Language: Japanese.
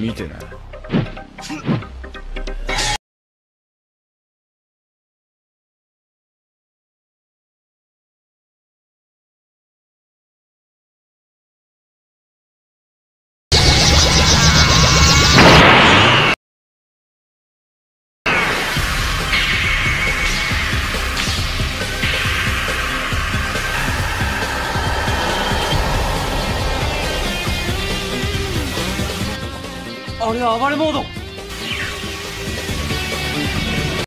見てなあれは暴れモード。